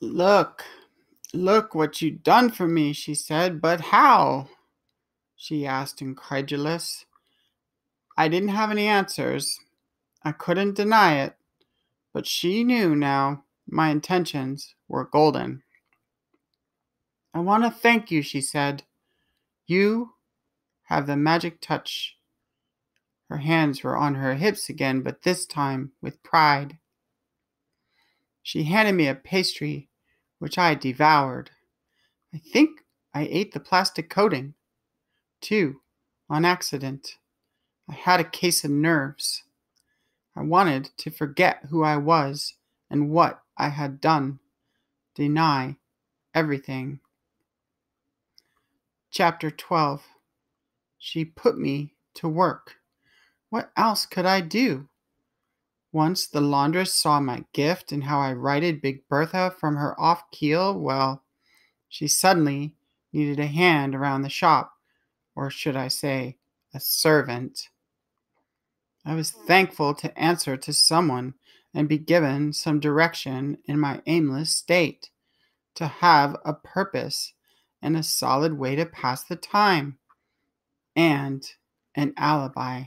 Look, look what you done for me, she said. But how? She asked, incredulous. I didn't have any answers. I couldn't deny it. But she knew now my intentions were golden. I want to thank you, she said. You have the magic touch. Her hands were on her hips again, but this time with pride. She handed me a pastry, which I devoured. I think I ate the plastic coating, too, on accident. I had a case of nerves. I wanted to forget who I was and what I had done, deny everything. Chapter 12 She put me to work. What else could I do? Once the laundress saw my gift and how I righted Big Bertha from her off keel, well, she suddenly needed a hand around the shop, or should I say, a servant. I was thankful to answer to someone and be given some direction in my aimless state, to have a purpose and a solid way to pass the time, and an alibi.